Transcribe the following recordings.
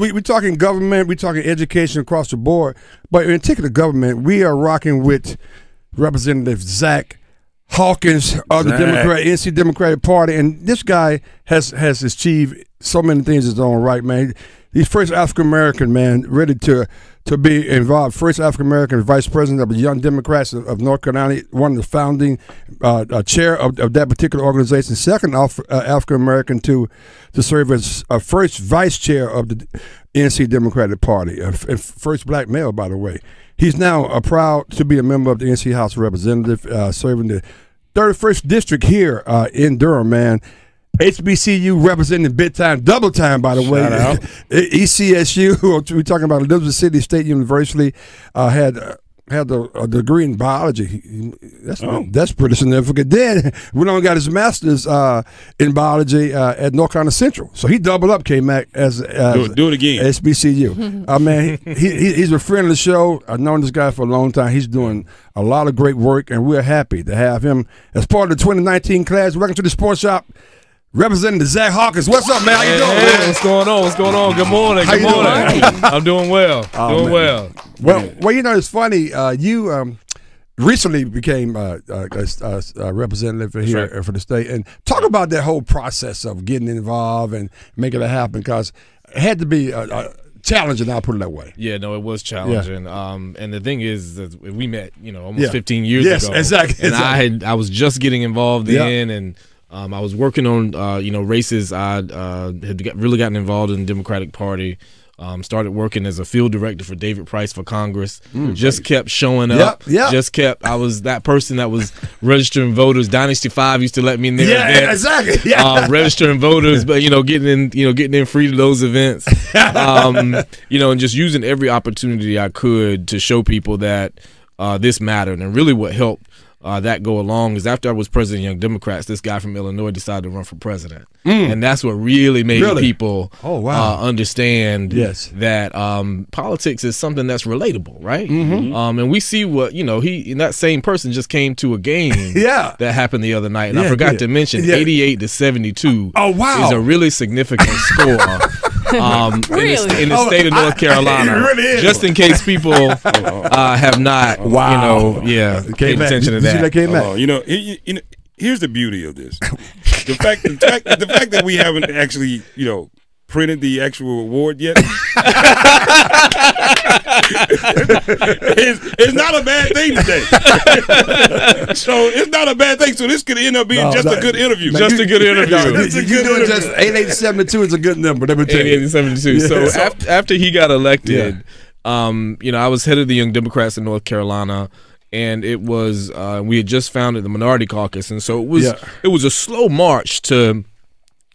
we, we're talking government, we're talking education across the board, but in particular government, we are rocking with Representative Zack Hawkins of the Zach. Democrat NC Democratic Party, and this guy has has achieved so many things in his own right, man. He's first African American man ready to to be involved. First African American vice president of the Young Democrats of, of North Carolina, one of the founding uh, uh, chair of, of that particular organization. Second Af- uh, African American to to serve as uh, first vice chair of the NC Democratic Party, and first black male, by the way. He's now uh, proud to be a member of the NC House of Representatives, uh, serving the 31st district here uh, in Durham, man. HBCU representing big time, double time, by the way. Shout out. ECSU, we're talking about Elizabeth City State University, uh, had uh, had a, a degree in biology. That's Oh. that's pretty significant. Then went on got his master's uh, in biology uh, at North Carolina Central. So he doubled up K Mac as, as Do it- do it again. SBCU. I mean, he, he, he's a friend of the show. I've known this guy for a long time. He's doing a lot of great work, and we're happy to have him as part of the 2019 class. Welcome to the Sports Shop. Representing Zack Hawkins. What's up, man? How you Hey, doing? hey, what's going on? What's going on? Good morning. How Good you doing? morning. I'm doing well. Oh, doing man. well. Well, well, you know, it's funny. Uh, you um, recently became uh, uh, a, a, a representative for here right. for the state, and talk about that whole process of getting involved and making it happen because it had to be uh, challenging. I'll put it that way. Yeah, no, it was challenging. Um, and the thing is that we met, you know, almost Yeah. 15 years Yes, ago. exactly, And I had I was just getting involved Yeah. in, and um, I was working on, uh, you know, races. I uh, had got, really gotten involved in the Democratic Party. Um, started working as a field director for David Price for Congress. just kept showing up. Mm, Yep, yep. Just kept. I was that person that was registering voters. Divine Nine used to let me in their Yeah, events. exactly. Yeah. uh, registering voters, but you know, getting in, you know, getting in free to those events, um, you know, and just using every opportunity I could to show people that uh, this mattered. And really, what helped uh, that go along is after I was president of Young Democrats, this guy from Illinois decided to run for president, and that's what really made Really? people Oh, wow. uh, understand Yes. that um, politics is something that's relatable, right? Mm-hmm. Um, and we see what you know. He and that same person just came to a game Yeah. that happened the other night, and Yeah, I forgot yeah. to mention Yeah. 88 to 72 Oh, wow. is a really significant score um, in, the, in the Oh, state of North I- Carolina. it really. Just in case people uh, have not, Wow. you know, yeah, paid back. attention Did to you see that. that came back? You know, he- you know, here's the beauty of this: the fact, the fact, the fact that we haven't actually, you know, printed the actual award yet. it's, it's not a bad thing today. so it's not a bad thing. So this could end up being No, just no. a good interview. Man, Just you- a good interview. No, you, Just a good interview. just 8872 is a good number. Let me tell you. and 72. Yeah. So, So- after, after he got elected, um, you know, I was head of the Young Democrats in North Carolina. And it was uh, we had just founded the Minority Caucus, and so it was Yeah. it was a slow march to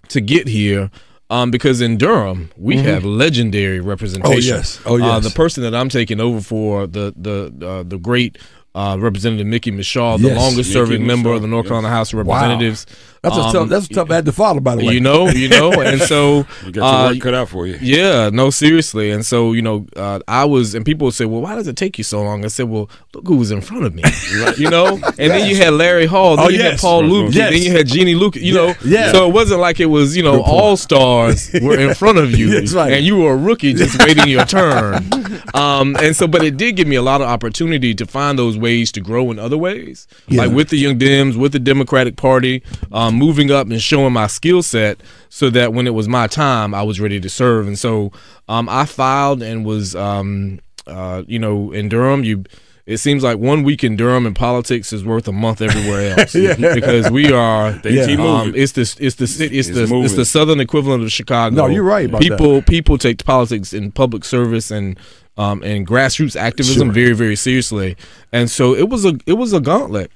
to get here um, because in Durham we have legendary representation. Mm-hmm. Oh, yes. Oh, Uh, yes. the person that I'm taking over for the the uh, the great uh, Representative Mickey Michaux, the Yes. longest serving Mickey member of the North yes. Carolina House of Wow. Representatives. That's a Um, tough. That's a tough ad to follow, by the way. You know, you know, and so You got your uh, work cut out for you. yeah, no, seriously. And so, you know, uh, I was, and people would say, well, why does it take you so long? I said, well, look who was in front of me, you know? And then you had Larry Hall, then Oh, you had. Paul Luebke, Yes. then you had Jeannie Luke, you know? Yeah. So it wasn't like it was, you know, all stars were in front of you. That's right. And you were a rookie just waiting your turn. Um, and so, but it did give me a lot of opportunity to find those ways to grow in other ways, Yeah. like with the Young Dems, with the Democratic Party, um, moving up and showing my skill set so that when it was my time, I was ready to serve. And so um, I filed and was, um, uh, you know, in Durham, you. It seems like one week in Durham in politics is worth a month everywhere else because we are. They keep um, moving. it's the it's the it's, It's the it's the southern equivalent of Chicago. No, you're right about people people take politics in public service and um, and grassroots activism Sure. very very seriously, and so it was a it was a gauntlet.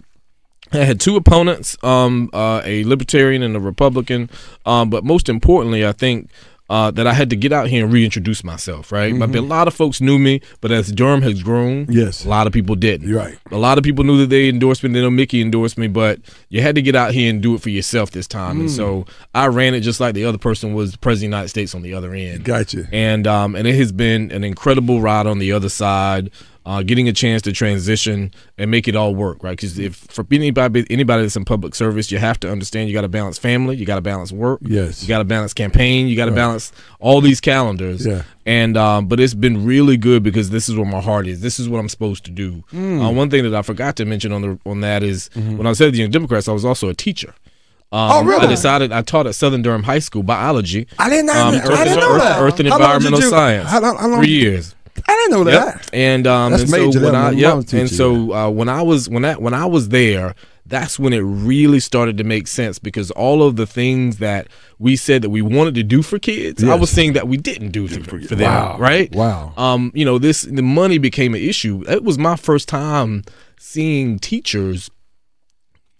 I had two opponents, um, uh, a libertarian and a Republican, um, but most importantly, I think uh, that I had to get out here and reintroduce myself. Right, I mean, a lot of folks knew me, but as Durham has grown. Yes. a lot of people didn't. You're right. A lot of people knew that they endorsed me. They know Mickey endorsed me, but you had to get out here and do it for yourself this time. And Mm. so I ran it just like the other person was president of the United States on the other end. Gotcha. And um, and it has been an incredible ride on the other side. Uh, getting a chance to transition and make it all work, right? Because if for anybody anybody that's in public service, you have to understand you got to balance family, you got to balance work, Yes. you got to balance campaign, you got to balance all these calendars. Yeah. And um, but it's been really good because this is where my heart is. This is what I'm supposed to do. Mm. Uh, one thing that I forgot to mention on the on that is when I was at the Young Democrats, I was also a teacher. Um, Mm-hmm. Oh, really? I decided I taught at Southern Durham High School biology. I didn't know Um. I didn't know Earth, that. Earth and How environmental science. How long- how long- Three years. I didn't know that. Yep. And um, That's and major. so when I yep. and so uh, when I was when that when I was there, that's when it really started to make sense because all of the things that we said that we wanted to do for kids, I was saying that we didn't do for, for them. Wow. Right? Wow. Um, you know, this the money became an issue. It was my first time seeing teachers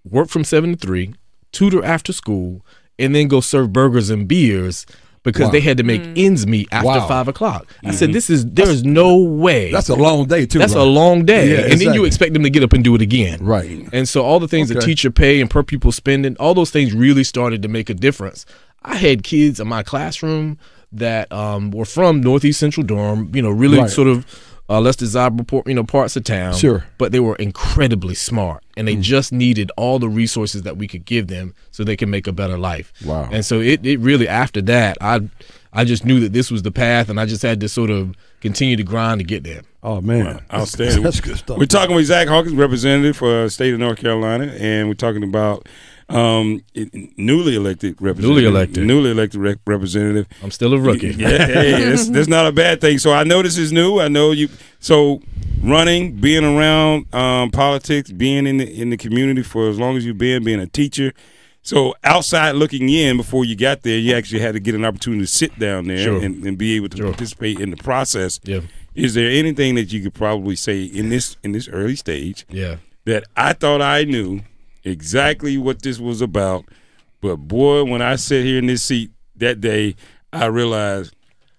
work from seven to three, tutor after school, and then go serve burgers and beers because Wow. they had to make ends meet after Wow. five o'clock. I said, "This is there is no way. That's a long day too. That's right? a long day, Yeah, and then you expect them to get up and do it again." Right. And so all the things that Okay. teacher pay and per pupil spending, all those things really started to make a difference. I had kids in my classroom that um, were from Northeast Central Durham, you know, really Right. sort of uh, less desirable, you know, parts of town. Sure. But they were incredibly smart, and they hmm. just needed all the resources that we could give them so they can make a better life. Wow. And so it, it really after that, I I just knew that this was the path, and I just had to sort of continue to grind to get there. Oh man, Outstanding. That's good stuff. We're talking with Zack Hawkins, representative for the state of North Carolina, and we're talking about um, newly elected representative. Newly elected. Newly elected rep- representative. I'm still a rookie. Yeah, hey, that's, that's not a bad thing. So I know this is new. I know you. So running, being around um, politics, being in the in the community for as long as you've been, being a teacher. So outside looking in, before you got there, you actually had to get an opportunity to sit down there Sure. and, and be able to Sure. participate in the process. Yeah. Is there anything that you could probably say in this in this early stage Yeah. that I thought I knew exactly what this was about, but boy, when I sat here in this seat that day, I realized,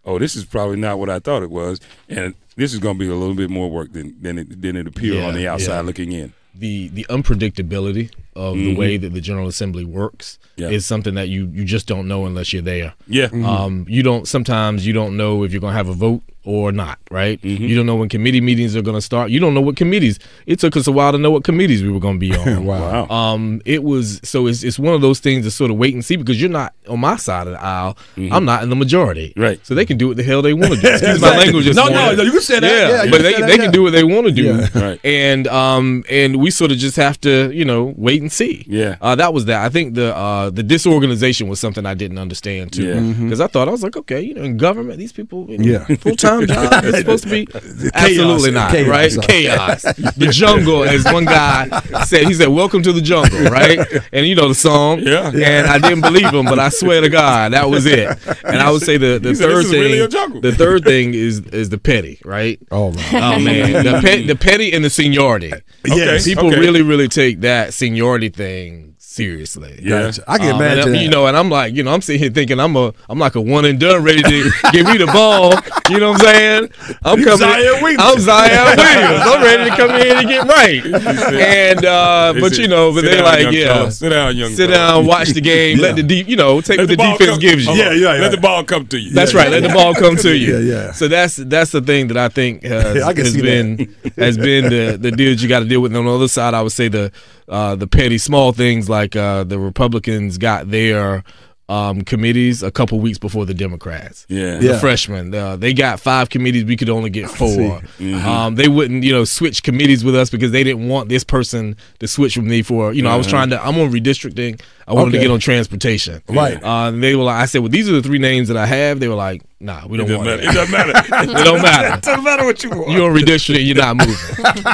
oh, this is probably not what I thought it was, and this is going to be a little bit more work than than it, than it appeared Yeah, on the outside yeah. looking in. the the unpredictability of the way that the General Assembly works Mm-hmm. Yeah. is something that you you just don't know unless you're there. Yeah, Um, you don't sometimes you don't know if you're gonna have a vote or not, right? Mm-hmm. You don't know when committee meetings are gonna start. You don't know what committees. It took us a while to know what committees we were gonna be on. wow. wow. Um, it was so it's it's one of those things to sort of wait and see because you're not on my side of the aisle. Mm-hmm. I'm not in the majority, Right. So they can do what the hell they want to do. Excuse my language. this No, no, no, you can say that. Yeah, you but they that, they yeah. can do what they want to do, Yeah. Right. and um and we sort of just have to you know wait and see. Yeah. uh, that was that. I think the uh the disorganization was something I didn't understand too, Yeah. because I thought I was like, okay, you know, in government, these people, in Yeah. full time job, it's supposed to be absolutely not, Chaos. right? Chaos, the jungle, as one guy said. He said, "Welcome to the jungle," right? And you know the song, Yeah. And I didn't believe him, but I swear to God, that was it. And I would say the the said, third "This thing, really the third thing is is the petty, right? Oh man. Oh man, the, pet, the petty and the seniority. Yes, people okay. really, really take that seniority thing seriously. Yeah. Gotcha. I can Um, imagine. you know, and I'm like, you know, I'm sitting here thinking I'm a, I'm like a one and done, ready to give me the ball. You know what I'm saying? I'm You coming. Zion Williams. I'm Zion Williams. I'm ready to come in and get right. And uh, but you know, but they down, like, yeah, fella. sit down, young. sit fella." down, watch the game, let the deep, you know, take Let what the, ball defense come- gives you. Yeah, yeah, yeah. Let the ball come to you. That's right. Let the ball come to you. Yeah, yeah. So that's that's the thing that I think has, I has been has been the the deals you got to deal with. And on the other side, I would say the uh, the petty small things like uh, the Republicans got their um, committees a couple weeks before the Democrats. Yeah. The Yeah. freshmen, uh, they got five committees. We could only get four. Mm-hmm. Um, they wouldn't, you know, switch committees with us because they didn't want this person to switch with me for, you know, I was trying to. I'm on redistricting. I wanted to get on transportation. Right. Uh, and they were like, I said, well, these are the three names that I have. They were like, Nah, we don't doesn't want matter. that. It doesn't matter. It don't matter. It doesn't matter what you want. You're on redistricting, you're not moving.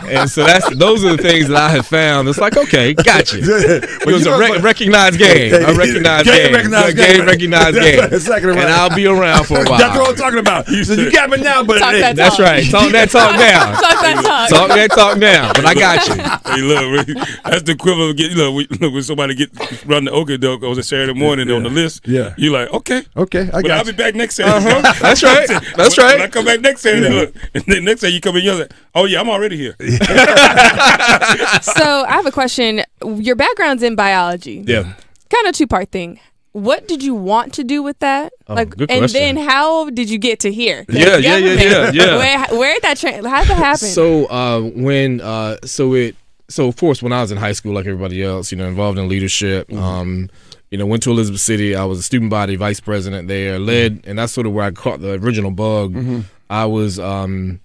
and so that's those are the things that I have found. It's like, okay, got you. It was you a know, rec- recognized game. A recognized Game game. recognized A game. game recognized game. right, exactly right. And I'll be around for a while. That's what I'm talking about. You, you got me now, but Talk hey, that That's talk. right. Talk that talk now. Talk that talk. Talk that talk down. But I got you. Hey, look, that's the equivalent of getting look, we, look when somebody get run the okie doke on a Saturday morning on the list. Yeah. you're like okay, Okay, I but got I'll you. be back next Saturday. Uh-huh. That's right. That's when, right. When I come back next Saturday, look, and then next day you come in, you're like, oh yeah, I'm already here. So I have a question. Your background's in biology. Yeah. Kind of two part thing. what did you want to do with that? Oh, like, good and question. then how did you get to here? Yeah, yeah, yeah, yeah, yeah. Where, where did that tra- how did that happen? So uh, when uh, so it so of course when I was in high school, like everybody else, you know, involved in leadership. Um, you know, went to Elizabeth City. I was a student body vice president there. Led, and that's sort of where I caught the original bug. I was um,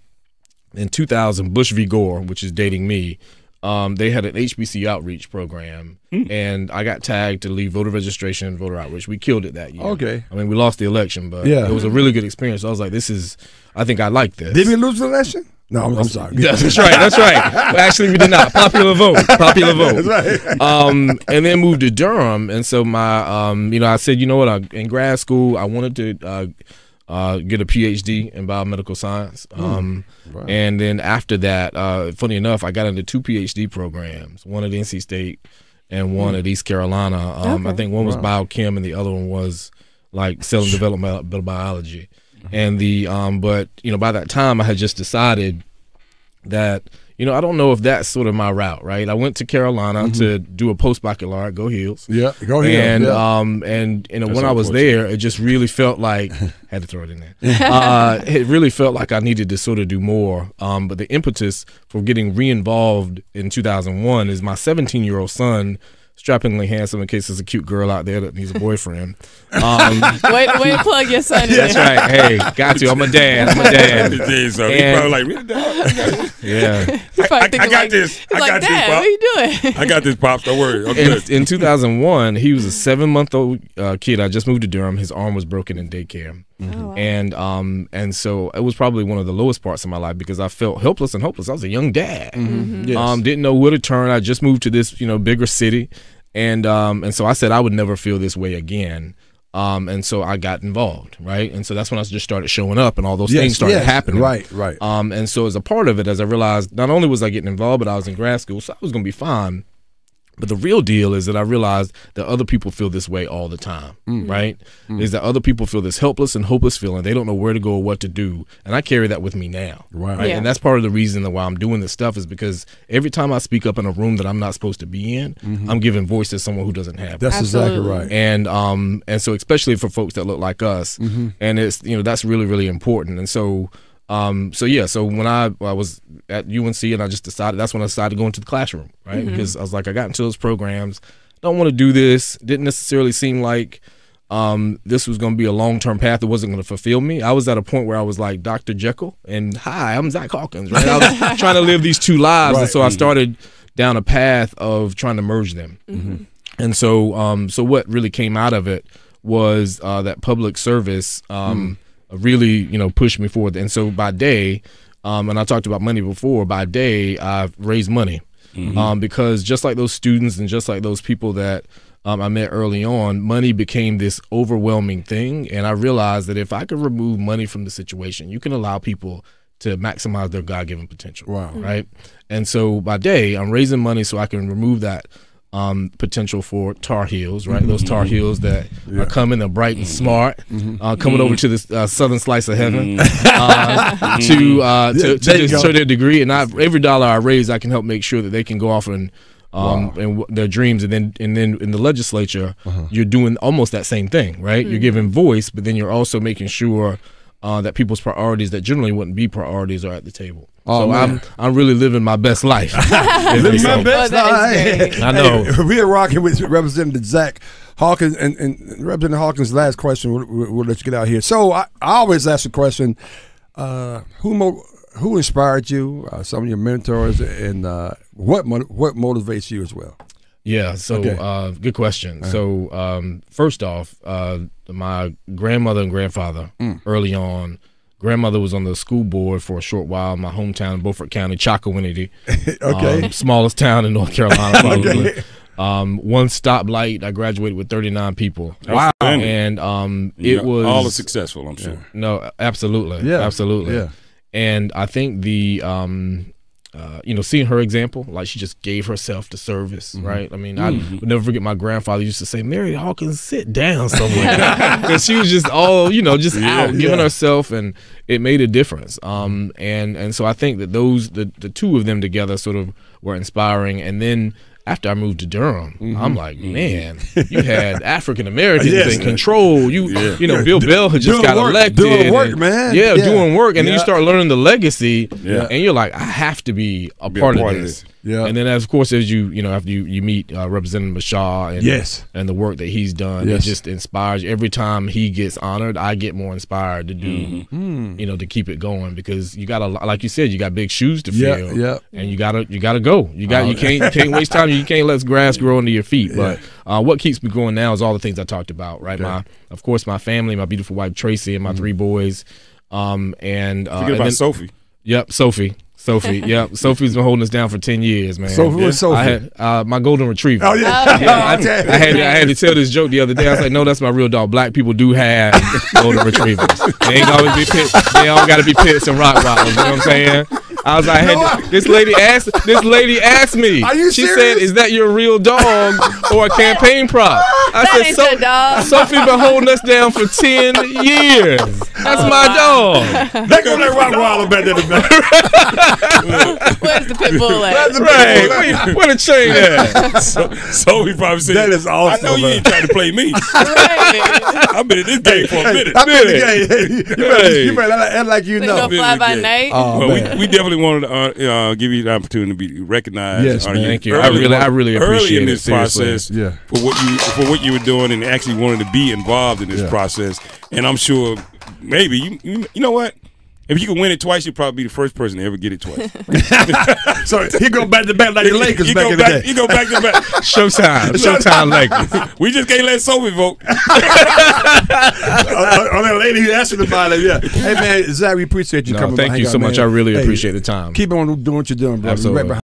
in 2000, Bush v. Gore, which is dating me. Um, they had an HBC outreach program, and I got tagged to lead voter registration and voter outreach. We killed it that year. Okay. I mean, we lost the election, but Yeah. it was a really good experience. I was like, this is, I think I like this. Did we lose the election? No, I'm, I'm sorry. Yeah, that's right. That's right. Well, actually, we did not. Popular vote. Popular vote. That's right. Um, and then moved to Durham, and so my, um, you know, I said, you know what? I, in grad school, I wanted to uh, uh, get a PhD in biomedical science. Um, and then after that, uh, funny enough, I got into two PhD programs. One at NC State and one at East Carolina. Um, I think one was biochem, and the other one was like cell and development biology. And the um, but you know, by that time, I had just decided that you know I don't know if that's sort of my route, right? I went to Carolina to do a post baccalaureate, go Heels, Yeah, go ahead. and yeah. um and you know That's when I was there, it just really felt like had to throw it in there. uh, it really felt like I needed to sort of do more. Um, but the impetus for getting re-involved in 2001 is my 17 year old son. Strappingly handsome, in case there's a cute girl out there that needs a boyfriend. Um, wait, wait, plug your son in. that's right. Hey, got you. I'm a dad. I'm a dad. so he probably like, really, dog? Yeah. He probably I- I got like, this. he's I like, got this, Dad, Pop." what are you doing? I got this, pops. Don't worry. I'm in, good. in 2001, he was a seven month old uh, kid. I just moved to Durham. His arm was broken in daycare, Oh, wow. and um and so it was probably one of the lowest parts of my life because I felt helpless and hopeless. I was a young dad. Mm-hmm. Yes. Um, didn't know where to turn. I just moved to this you know bigger city, and um and so I said I would never feel this way again. Um, and so I got involved, right? And so that's when I just started showing up, and all those yes, things started yes, happening. Right, right. Um, and so as a part of it, as I realized, not only was I getting involved, but I was in grad school, so I was going to be fine. But the real deal is that I realized that other people feel this way all the time, mm-hmm. right? Mm-hmm. Is that other people feel this helpless and hopeless feeling. They don't know where to go or what to do. And I carry that with me now. Wow. Right. Yeah. And that's part of the reason that why I'm doing this stuff is because every time I speak up in a room that I'm not supposed to be in, mm-hmm. I'm giving voice to someone who doesn't have it That's exactly right. and um and so especially for folks that look like us and it's you know that's really really important and so um so yeah so when I I was at UNC and I just decided that's when I decided to go into the classroom right because I was like I got into those programs don't want to do this didn't necessarily seem like um, this was going to be a long term path that wasn't going to fulfill me. I was at a point where I was like Dr. Jekyll and hi, I'm Zack Hawkins, right? I was trying to live these two lives, and Right. so I started down a path of trying to merge them. And so, um, so what really came out of it was uh, that public service um, really, you know, pushed me forward. And so by day, um, and I talked about money before. By day, I've raised money um, because just like those students and just like those people that um, I met early on, money became this overwhelming thing. And I realized that if I could remove money from the situation, you can allow people to maximize their God given potential. Wow. Right. And so by day, I'm raising money so I can remove that um, potential for Tar Heels, right? Those Tar Heels that are coming, they're bright and smart, uh, coming over to this uh, southern slice of heaven uh, to uh, to, Yeah, to just their degree. And I, every dollar I raise, I can help make sure that they can go off and um, and w- their dreams. And then and then in the legislature, Uh-huh. you're doing almost that same thing, right? You're giving voice, but then you're also making sure. Uh, that people's priorities that generally wouldn't be priorities are at the table. Oh, so man. I'm I'm really living my best life. Living my best Well, life. I know. Hey, we are rocking with Representative Zack Hawkins, and, and Representative Hawkins' last question. We'll, we'll, we'll let you get out here. So I, I always ask the question: uh, Who mo- who inspired you? Uh, some of your mentors, and uh, what mo- what motivates you as well? Yeah, so Okay. uh, good question. So um, first off, uh, my grandmother and grandfather Mm. early on. Grandmother was on the school board for a short while my hometown, Beaufort County, Chocowinity, okay, um, smallest town in North Carolina. Probably. um, one stoplight. I graduated with 39 people. Wow. And um, Yeah, it was all successful. I'm sure. no, absolutely, Yeah. absolutely. Yeah. And I think the um, uh, you know, seeing her example, like she just gave herself to service, Mm-hmm. right? I mean, I would never forget my grandfather used to say, "Mary Hawkins, sit down somewhere," because she was just all you know, just out giving yeah. herself, and it made a difference. Um, and and so I think that those the the two of them together sort of were inspiring, and then after I moved to Durham, Mm-hmm. I'm like, man, you had African Americans Yes. in control. You, Yeah. you know, Bill Bell had just got work, elected. doing work, and- man. Yeah, Yeah. doing work, and then you start learning the legacy, Yeah. and you're like, I have to be a, Be a part, part of of this. Yeah. And then, as of course, as you you know, after you you meet uh, Representative Michaux and Yes. and the work that he's done, Yes. it just inspires. you. Every time he gets honored, I get more inspired to do, Mm-hmm. you know, to keep it going because you got a like you said, you got big shoes to fill, yeah. and you gotta you gotta go. You got Oh. you can't you can't waste time. You can't let grass grow under your feet. But uh, what keeps me going now is all the things I talked about. Right, my of course my family, my beautiful wife Tracy, and my three boys. Um and uh, Forget and about then- Sophie. Yep, Sophie. Sophie. Yep, Sophie's been holding us down for ten years, man. Sophie, what's Sophie? I had uh, my golden retriever. Oh yeah. Yeah, I, I had to, I had to tell this joke the other day. I was like, "No, that's my real dog. Black people do have golden retrievers. They ain't always be pits. They all got to be pits and rock rottweilers. You know what I'm saying?" I was like, I had to- "This lady asked. This lady asked me. Are you she serious? said, "Is that your real dog or a campaign prop?" I That ain't your dog. Sophie been holding us down for ten years. That's my oh, dog. They go that rock wall back there. Where's the pit bull at? Right? Where, where the chain at? So, Sophie probably said, That is awesome, I know you man. ain't trying to play me. Right. I've been in this game for a minute. I've been in the game. You better, Hey. you better act like you They know. go fly by night. Oh, well, we, we definitely wanted to uh, uh, give you the opportunity to be recognized. Yes, man. Thank you. I really- I really early appreciate in this seriously. process Yeah. for what you for what you were doing and actually wanted to be involved in this Yeah. process. And I'm sure maybe you, you you know what. If you can win it twice, you'll probably be the first person to ever get it twice. So he go back to back like the Lakers you back go in the back, day. You go back to back. Showtime. Showtime Lakers. We just can't let Sophie vote. on, on that lady who asked you about it, yeah. Hey man, Zack, we appreciate you No, coming. thank by, you so out, much. man. I really Hey, appreciate the time. Keep on doing what you're doing, bro. Absolutely. Right behind